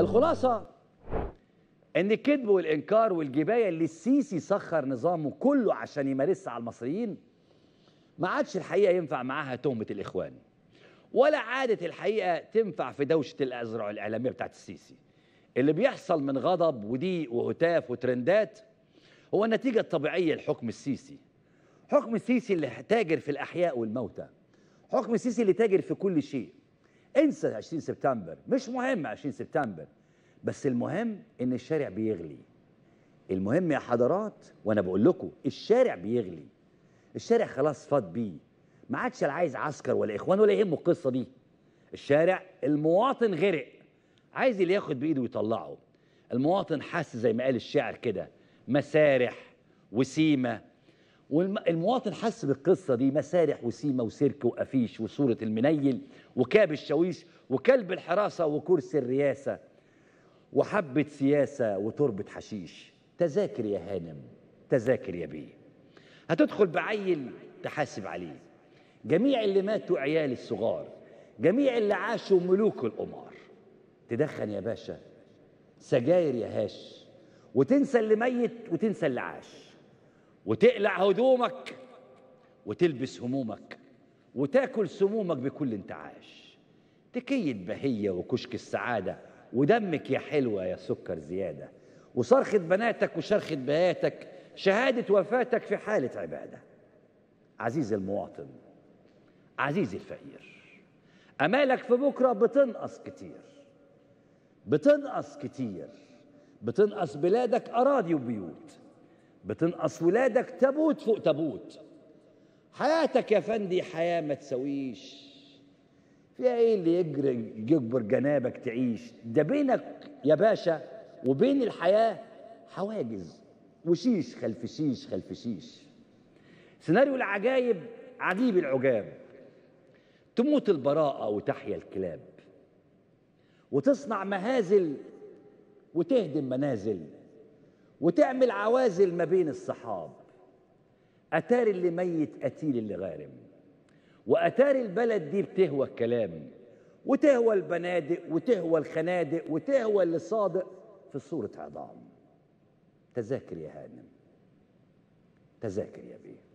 الخلاصة إن الكذب والإنكار والجباية اللي السيسي سخر نظامه كله عشان يمارسها على المصريين ما عادش الحقيقة ينفع معاها تهمة الإخوان ولا عادت الحقيقة تنفع في دوشة الأزرع الإعلامية بتاعت السيسي. اللي بيحصل من غضب وضيق وهتاف وترندات هو النتيجة الطبيعية لحكم السيسي. حكم السيسي اللي تاجر في الأحياء والموتى. حكم السيسي اللي تاجر في كل شيء. انسى 20 سبتمبر. مش مهم 20 سبتمبر بس المهم إن الشارع بيغلي. المهم يا حضرات وأنا بقول لكم الشارع بيغلي. الشارع خلاص فاض بيه. ما عادش لا عايز عسكر ولا إخوان ولا يهمه القصة دي. الشارع المواطن غرق. عايز اللي ياخد بإيده ويطلعه. المواطن حس زي ما قال الشاعر كده مسارح وسيمة والمواطن حس بالقصة دي مسارح وسيمه وسيرك وافيش وصورة المنيل وكاب الشاويش وكلب الحراسة وكرسي الرياسة وحبة سياسة وتربة حشيش. تذاكر يا هانم تذاكر يا بيه. هتدخل بعيل تحاسب عليه. جميع اللي ماتوا عيال الصغار جميع اللي عاشوا ملوك القمار. تدخن يا باشا. سجاير يا هاش. وتنسى اللي ميت وتنسى اللي عاش. وتقلع هدومك وتلبس همومك وتاكل سمومك بكل انتعاش تكيد بهية وكشك السعادة ودمك يا حلوة يا سكر زيادة. وصرخة بناتك وشرخة بياتك شهادة وفاتك في حالة عبادة. عزيزي المواطن عزيزي الفقير أمالك في بكرة بتنقص كتير بتنقص كتير بتنقص بلادك أراضي وبيوت. بتنقص ولادك تابوت فوق تابوت حياتك يا فندي حياة ما تسويش. فيها إيه اللي يجري يجبر جنابك تعيش. ده بينك يا باشا وبين الحياة حواجز. وشيش خلف شيش خلف شيش. سيناريو العجايب عجيب العجاب. تموت البراءة وتحيا الكلاب. وتصنع مهازل وتهدم منازل. وتعمل عوازل ما بين الصحاب. أتار اللي ميت قتيل اللي غارم. وأتار البلد دي بتهوى الكلام وتهوى البنادق وتهوى الخنادق وتهوى اللي صادق في صورة عظام. تذاكر يا هانم. تذاكر يا بيه.